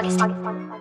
August, August,